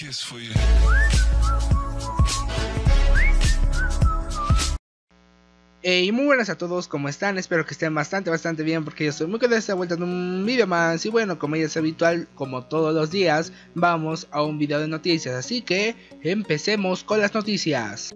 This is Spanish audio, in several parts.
kiss for you. Hey, muy buenas a todos, ¿cómo están? Espero que estén bastante, bastante bien porque yo estoy muy contento de estar vuelta en un video más Y bueno, como ya es habitual, como todos los días, vamos a un video de noticias Así que, empecemos con las noticias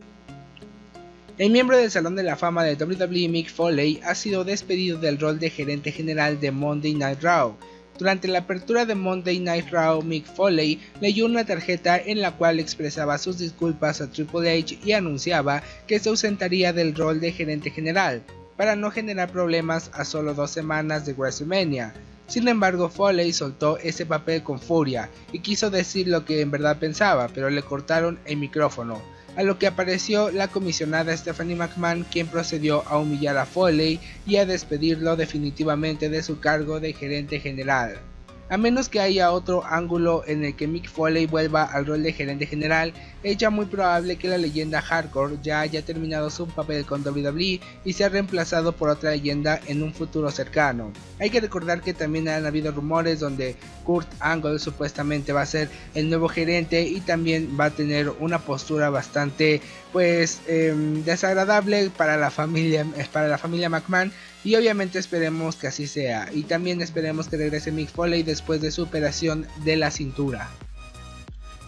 el miembro del Salón de la Fama de WWE Mick Foley ha sido despedido del rol de gerente general de Monday Night Raw durante la apertura de Monday Night Raw, Mick Foley leyó una tarjeta en la cual expresaba sus disculpas a Triple H y anunciaba que se ausentaría del rol de gerente general, para no generar problemas a solo dos semanas de WrestleMania. Sin embargo, Foley soltó ese papel con furia y quiso decir lo que en verdad pensaba, pero le cortaron el micrófono a lo que apareció la comisionada Stephanie McMahon quien procedió a humillar a Foley y a despedirlo definitivamente de su cargo de gerente general. A menos que haya otro ángulo en el que Mick Foley vuelva al rol de gerente general, es ya muy probable que la leyenda hardcore ya haya terminado su papel con WWE y sea reemplazado por otra leyenda en un futuro cercano. Hay que recordar que también han habido rumores donde Kurt Angle supuestamente va a ser el nuevo gerente y también va a tener una postura bastante pues em, desagradable para la familia para la familia McMahon y obviamente esperemos que así sea. Y también esperemos que regrese Mick Foley después de su operación de la cintura.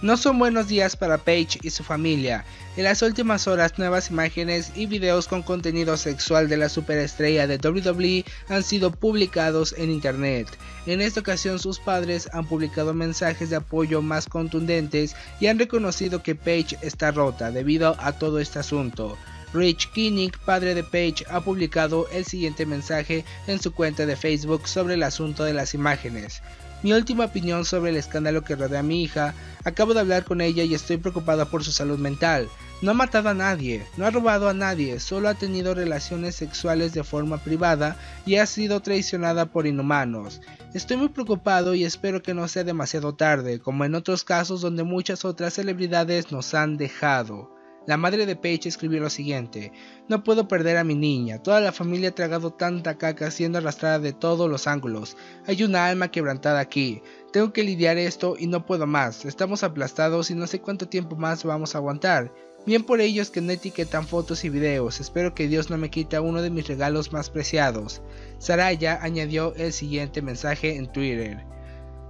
No son buenos días para Paige y su familia. En las últimas horas nuevas imágenes y videos con contenido sexual de la superestrella de WWE han sido publicados en internet. En esta ocasión sus padres han publicado mensajes de apoyo más contundentes y han reconocido que Paige está rota debido a todo este asunto. Rich Kinnick, padre de Paige, ha publicado el siguiente mensaje en su cuenta de Facebook sobre el asunto de las imágenes. Mi última opinión sobre el escándalo que rodea a mi hija, acabo de hablar con ella y estoy preocupada por su salud mental. No ha matado a nadie, no ha robado a nadie, solo ha tenido relaciones sexuales de forma privada y ha sido traicionada por inhumanos. Estoy muy preocupado y espero que no sea demasiado tarde, como en otros casos donde muchas otras celebridades nos han dejado. La madre de Paige escribió lo siguiente, no puedo perder a mi niña, toda la familia ha tragado tanta caca siendo arrastrada de todos los ángulos, hay una alma quebrantada aquí, tengo que lidiar esto y no puedo más, estamos aplastados y no sé cuánto tiempo más vamos a aguantar. Bien por ellos que no etiquetan fotos y videos, espero que Dios no me quite uno de mis regalos más preciados. Saraya añadió el siguiente mensaje en Twitter.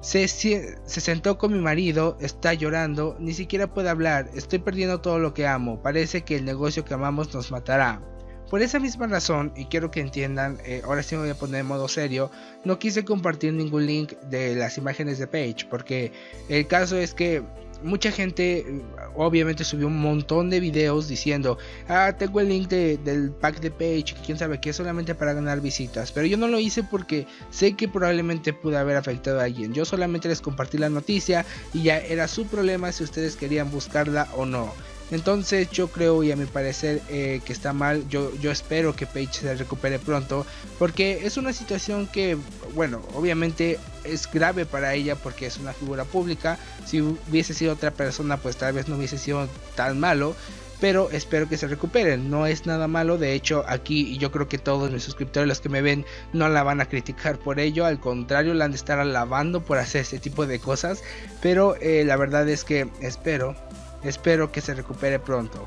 Se, sentó con mi marido, está llorando, ni siquiera puede hablar, estoy perdiendo todo lo que amo, parece que el negocio que amamos nos matará. Por esa misma razón, y quiero que entiendan, eh, ahora sí me voy a poner en modo serio, no quise compartir ningún link de las imágenes de Page, porque el caso es que mucha gente obviamente subió un montón de videos diciendo, ah, tengo el link del pack de page, quién sabe que es solamente para ganar visitas. Pero yo no lo hice porque sé que probablemente pude haber afectado a alguien. Yo solamente les compartí la noticia y ya era su problema si ustedes querían buscarla o no. Entonces yo creo y a mi parecer eh, que está mal. Yo, yo espero que Paige se recupere pronto. Porque es una situación que, bueno, obviamente es grave para ella porque es una figura pública. Si hubiese sido otra persona pues tal vez no hubiese sido tan malo. Pero espero que se recuperen. No es nada malo. De hecho aquí yo creo que todos mis suscriptores los que me ven no la van a criticar por ello. Al contrario la han de estar alabando por hacer este tipo de cosas. Pero eh, la verdad es que espero Espero que se recupere pronto.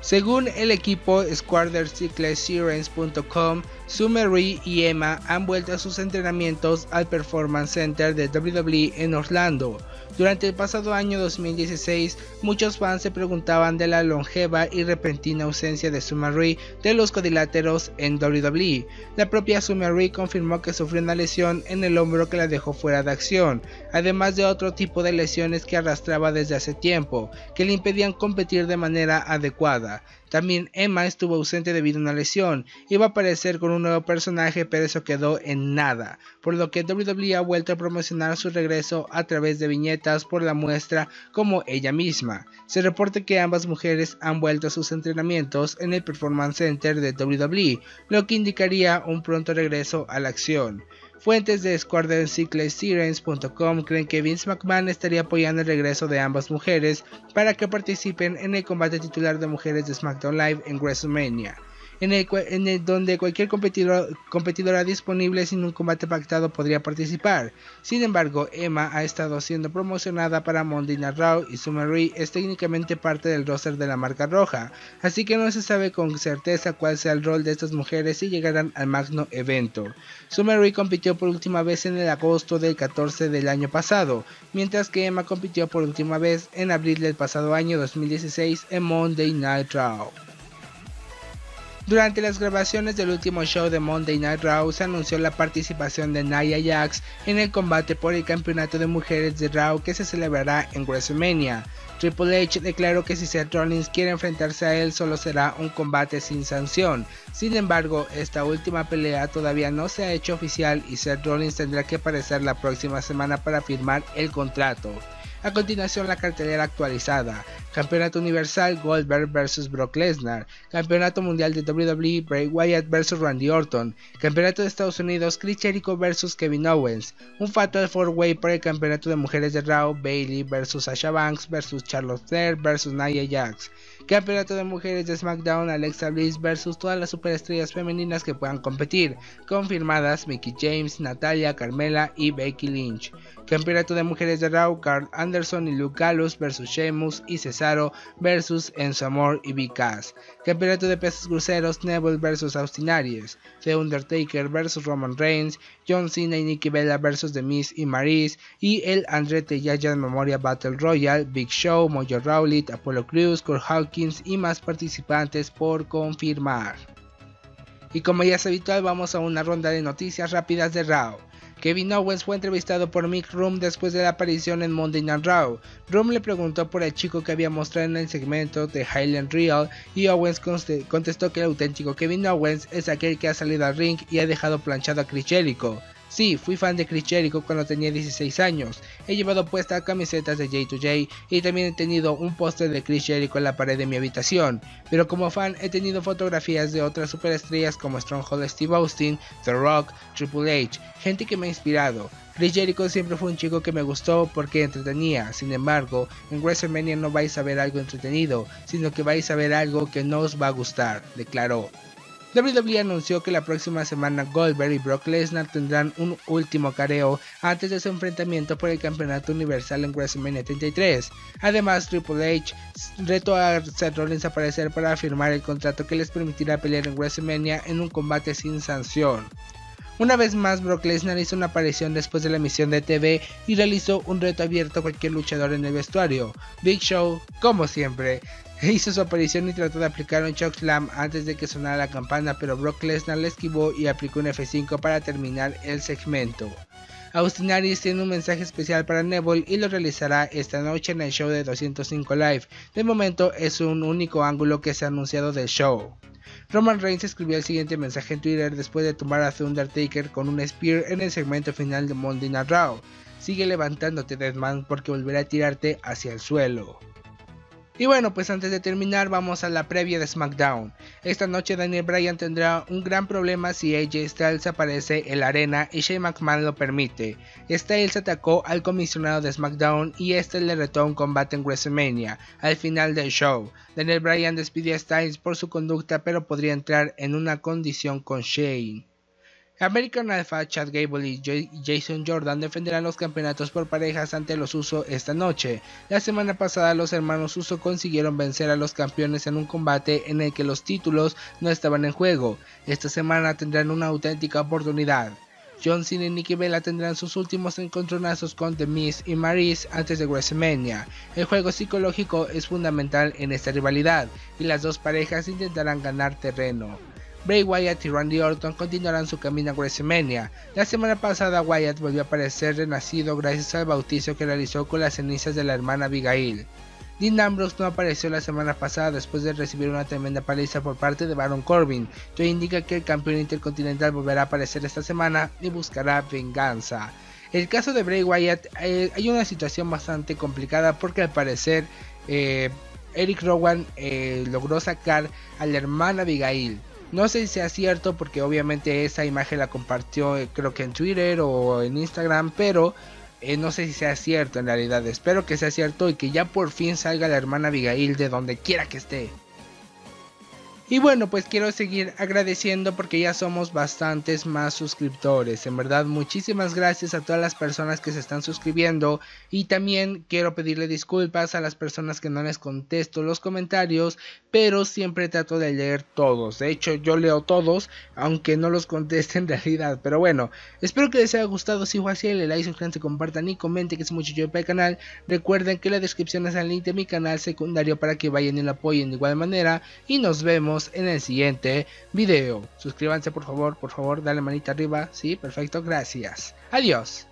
Según el equipo SquadronCycleSirens.com, Summery y Emma han vuelto a sus entrenamientos al Performance Center de WWE en Orlando. Durante el pasado año 2016, muchos fans se preguntaban de la longeva y repentina ausencia de Summery de los cuadriláteros en WWE. La propia Summery confirmó que sufrió una lesión en el hombro que la dejó fuera de acción, además de otro tipo de lesiones que arrastraba desde hace tiempo, que le impedían competir de manera adecuada. También Emma estuvo ausente debido a una lesión. Iba a aparecer con un nuevo personaje, pero eso quedó en nada, por lo que WWE ha vuelto a promocionar su regreso a través de viñetas por la muestra como ella misma. Se reporta que ambas mujeres han vuelto a sus entrenamientos en el Performance Center de WWE, lo que indicaría un pronto regreso a la acción. Fuentes de SquadronCycleSirens.com creen que Vince McMahon estaría apoyando el regreso de ambas mujeres para que participen en el combate titular de mujeres de SmackDown Live en WrestleMania. En el, donde cualquier competidora disponible sin un combate pactado podría participar. Sin embargo, Emma ha estado siendo promocionada para Monday Night Raw y Summer es técnicamente parte del roster de la marca roja, así que no se sabe con certeza cuál sea el rol de estas mujeres si llegarán al magno evento. Summer compitió por última vez en el agosto del 14 del año pasado, mientras que Emma compitió por última vez en abril del pasado año 2016 en Monday Night Raw. Durante las grabaciones del último show de Monday Night Raw se anunció la participación de Nia Jax en el combate por el campeonato de mujeres de Raw que se celebrará en WrestleMania. Triple H declaró que si Seth Rollins quiere enfrentarse a él solo será un combate sin sanción. Sin embargo, esta última pelea todavía no se ha hecho oficial y Seth Rollins tendrá que aparecer la próxima semana para firmar el contrato. A continuación la cartelera actualizada. Campeonato Universal Goldberg vs Brock Lesnar. Campeonato Mundial de WWE Bray Wyatt vs Randy Orton. Campeonato de Estados Unidos Chris Jericho vs Kevin Owens. Un Fatal 4-Way por el Campeonato de Mujeres de Raw Bailey vs Sasha Banks vs Charlotte Flair vs Nia Jax. Campeonato de Mujeres de SmackDown Alexa Bliss vs todas las superestrellas femeninas que puedan competir. Confirmadas Mickey James, Natalia, Carmela y Becky Lynch. Campeonato de Mujeres de Raw Carl Anderson y Luke Gallows vs Sheamus y Cesar versus Enzo Amor y Vicaz. Campeonato de pesos cruceros Neville vs Austin Aries. The Undertaker vs Roman Reigns. John Cena y Nikki Bella vs The Miz y Maris. Y el Andrete Yaya Memoria Battle Royal. Big Show, Mojo Rawley, Apollo Crews, Kurt Hawkins y más participantes por confirmar. Y como ya es habitual, vamos a una ronda de noticias rápidas de Raw. Kevin Owens fue entrevistado por Mick Room después de la aparición en Monday Night Raw. Room le preguntó por el chico que había mostrado en el segmento de Highland Real y Owens contestó que el auténtico Kevin Owens es aquel que ha salido al ring y ha dejado planchado a Chris Jericho. Sí, fui fan de Chris Jericho cuando tenía 16 años. He llevado puestas camisetas de J2J y también he tenido un póster de Chris Jericho en la pared de mi habitación. Pero como fan he tenido fotografías de otras superestrellas como Stronghold Steve Austin, The Rock, Triple H, gente que me ha inspirado. Chris Jericho siempre fue un chico que me gustó porque entretenía, sin embargo, en WrestleMania no vais a ver algo entretenido, sino que vais a ver algo que no os va a gustar, declaró. WWE anunció que la próxima semana Goldberg y Brock Lesnar tendrán un último careo antes de su enfrentamiento por el campeonato universal en WrestleMania 33. Además, Triple H retó a Seth Rollins a aparecer para firmar el contrato que les permitirá pelear en WrestleMania en un combate sin sanción. Una vez más, Brock Lesnar hizo una aparición después de la emisión de TV y realizó un reto abierto a cualquier luchador en el vestuario. Big Show, como siempre, hizo su aparición y trató de aplicar un chokeslam antes de que sonara la campana, pero Brock Lesnar le esquivó y aplicó un F5 para terminar el segmento. Austin Aries tiene un mensaje especial para Neville y lo realizará esta noche en el show de 205 Live. De momento es un único ángulo que se ha anunciado del show. Roman Reigns escribió el siguiente mensaje en Twitter después de tomar a The Undertaker con un spear en el segmento final de Monday Night Raw. Sigue levantándote Deadman porque volverá a tirarte hacia el suelo. Y bueno, pues antes de terminar vamos a la previa de SmackDown. Esta noche Daniel Bryan tendrá un gran problema si AJ Styles aparece en la arena y Shane McMahon lo permite. Styles atacó al comisionado de SmackDown y este le retó un combate en WrestleMania al final del show. Daniel Bryan despidió a Styles por su conducta pero podría entrar en una condición con Shane. American Alpha, Chad Gable y Jason Jordan defenderán los campeonatos por parejas ante los Uso esta noche. La semana pasada los hermanos Uso consiguieron vencer a los campeones en un combate en el que los títulos no estaban en juego. Esta semana tendrán una auténtica oportunidad. John Cena y Nikki Bella tendrán sus últimos encontronazos con The Miz y Maris antes de WrestleMania. El juego psicológico es fundamental en esta rivalidad y las dos parejas intentarán ganar terreno. Bray Wyatt y Randy Orton continuarán su camino a WrestleMania. La semana pasada Wyatt volvió a aparecer renacido gracias al bautizo que realizó con las cenizas de la hermana Abigail. Dean Ambrose no apareció la semana pasada después de recibir una tremenda paliza por parte de Baron Corbin. Esto indica que el campeón intercontinental volverá a aparecer esta semana y buscará venganza. En el caso de Bray Wyatt eh, hay una situación bastante complicada porque al parecer eh, Eric Rowan eh, logró sacar a la hermana Abigail no sé si sea cierto porque obviamente esa imagen la compartió eh, creo que en Twitter o en Instagram, pero eh, no sé si sea cierto en realidad. Espero que sea cierto y que ya por fin salga la hermana Abigail de donde quiera que esté. Y bueno, pues quiero seguir agradeciendo porque ya somos bastantes más suscriptores. En verdad, muchísimas gracias a todas las personas que se están suscribiendo. Y también quiero pedirle disculpas a las personas que no les contesto los comentarios, pero siempre trato de leer todos. De hecho, yo leo todos, aunque no los conteste en realidad. Pero bueno, espero que les haya gustado. Si fue así, le like, suscríbanse, compartan y comenten que es mucho yo para el canal. Recuerden que la descripción es el link de mi canal secundario para que vayan y lo apoyen de igual manera. Y nos en el siguiente video. Suscríbanse por favor, por favor, dale manita arriba. Sí, perfecto, gracias. Adiós.